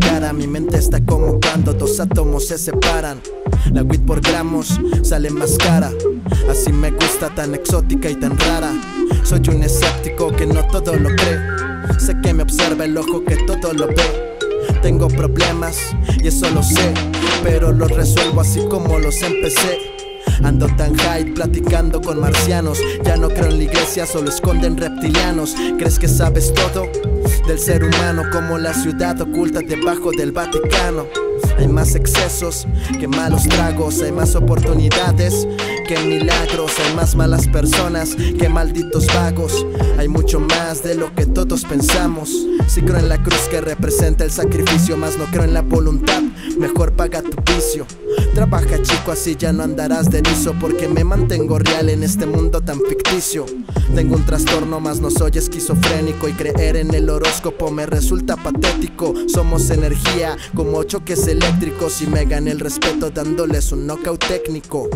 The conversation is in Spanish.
para Mi mente está como cuando dos átomos se separan. La weed por gramos sale más cara Así me gusta tan exótica y tan rara. Soy un escéptico que no todo lo cree Sé que me observa el ojo que todo lo ve. Tengo problemas y eso lo sé Pero los resuelvo así como los empecé Ando tan high platicando con marcianos. Ya no creo en la iglesia, solo esconden reptilianos. ¿Crees que sabes todo? Del ser humano como la ciudad oculta debajo del Vaticano hay más excesos que malos tragos, hay más oportunidades que milagros, hay más malas personas que malditos vagos, hay mucho más de lo que todos pensamos. Si creo en la cruz que representa el sacrificio, más no creo en la voluntad, mejor paga tu vicio. Trabaja chico así ya no andarás de liso porque me mantengo real en este mundo tan ficticio. Tengo un trastorno más no soy esquizofrénico y creer en el horóscopo me resulta patético. Somos energía como choques eléctricos y me gané el respeto dándoles un knockout técnico.